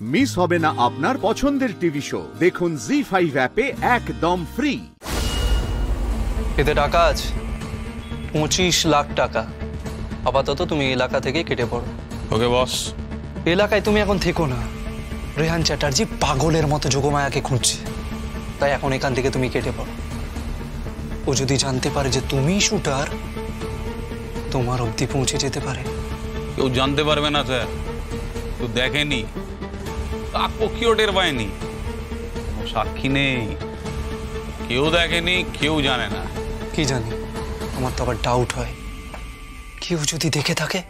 Miss হবে না আপনার পছন্দের টিভি শো। দেখুন জি ফাইভ অ্যাপে একদম ফ্রি এতে টাকা আছে। পঁচিশ লাখ টাকা। আপাতত তুমি এলাকা থেকে কেটে পড়ো। ওকে বস। এলাকায় তুমি এখন থেকো না। রেহান চ্যাটার্জি পাগলের মতো যোগমায়াকে খুঁজছে। তাই এখন এখান থেকে তুমি কেটে পড়ো। ও যদি জানতে পারে যে তুমি শুটার তোমার অবধি পৌঁছে যেতে পারে। কেউ জানতে পারবে না স্যার। কেউ দেখেনি। কাক পক্ষীও টের পায়নি সাক্ষী নেই। কেউ দেখেনি কেউ জানে না। কি জানি? আমার তো আবার ডাউট হয়। কেউ যদি দেখে থাকে?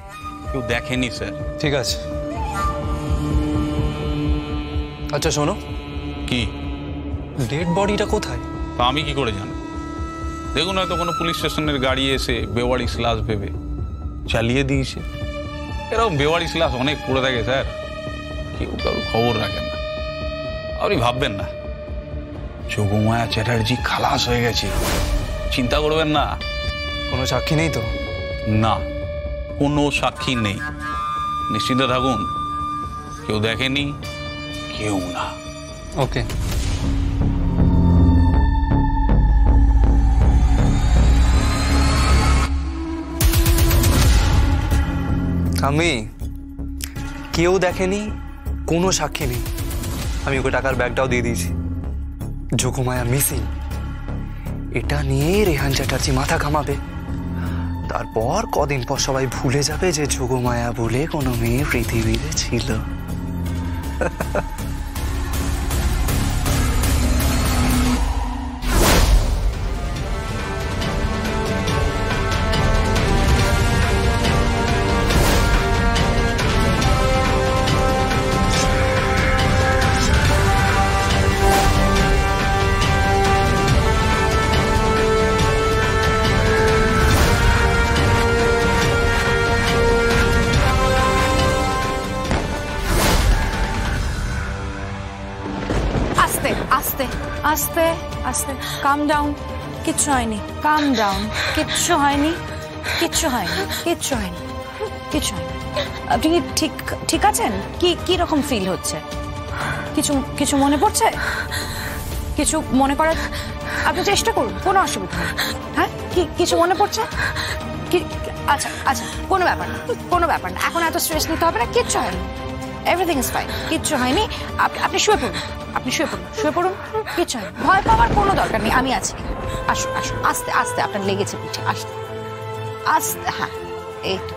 কেউ দেখেনি স্যার ঠিক আছে। আচ্ছা শোনো। কি? ডেড বডিটা কোথায়? তা আমি কি করে জানব? দেখুন হয়তো কোনো পুলিশ স্টেশনের গাড়ি এসে বেওয়ারি স্লাস ভেবে চালিয়ে দিয়েছে। এরকম বেওয়ারি স্লাস অনেক পড়ে থাকে স্যার কেউ কারও খবর রাখেন না। আপনি ভাববেন না। যোগমায়া চ্যাটার্জি খালাস হয়ে গেছে। চিন্তা করবেন না। কোনো সাক্ষী নেই তো? না কোনো সাক্ষী নেই। নিশ্চিন্ত থাকুন কেউ দেখেনি কেউ না। ওকে। আমি কেউ দেখেনি কোনো সাক্ষী নেই। আমি ওকে টাকার ব্যাগটাও দিয়ে দিয়েছি। যোগমায়া মিসিং। এটা নিয়ে রেহান চ্যাটার্জি মাথা ঘামাবে। তারপর কদিন পর সবাই ভুলে যাবে যে যোগমায়া বলে কোনো মেয়ে পৃথিবীতে ছিল। আস্তে আস্তে। কাম ডাউন কিচ্ছু হয়নি। কাম ডাউন কিচ্ছু হয়নি। কিচ্ছু হয়নি। কিচ্ছু হয়নি। কিচ্ছু হয়নি। আপনি কি ঠিক ঠিক আছেন? কি কি রকম ফিল হচ্ছে? কিছু কিছু মনে পড়ছে? কিছু মনে করার? আপনি চেষ্টা করুন। কোনো অসুবিধা নেই। হ্যাঁ? কি, কিছু মনে পড়ছে? কি আচ্ছা আচ্ছা। কোনো ব্যাপার না। কোনো ব্যাপার না। এখন এত স্ট্রেস নিতে হবে না। কিচ্ছু হয়নি। এভরিথিং ইজ ফাইন কিচ্ছু হয়নি। আপ- আপনি শুয়ে পড়ুন। আপনি শুয়ে পড়ুন। শুয়ে পড়ুন। কিচ্ছু হয়নি। ভয় পাওয়ার কোনো দরকার নেই। আমি আছি। আসুন আসুন। আস্তে আস্তে আপনার লেগেছে পিঠে। আস্তে। আস্তে হ্যাঁ। এই তো।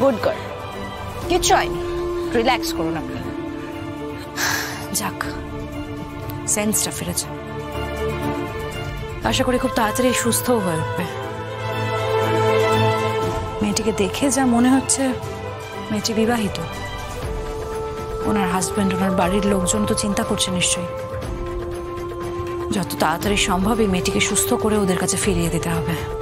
গুড গার্ল কিচ্ছু হয়নি। রিল্যাক্স করুন আপনি। যাক। সেন্সটা ফিরেছে। আশা করি খুব তাড়াতাড়ি সুস্থও হয়ে উঠবে। মেয়েটিকে দেখে যা মনে হচ্ছে, মেয়েটি বিবাহিত। ওনার হাজব্যান্ড ওনার বাড়ির লোকজন তো চিন্তা করছে নিশ্চয়ই। যত তাড়াতাড়ি সম্ভব এই মেয়েটিকে সুস্থ করে ওদের কাছে ফিরিয়ে দিতে হবে।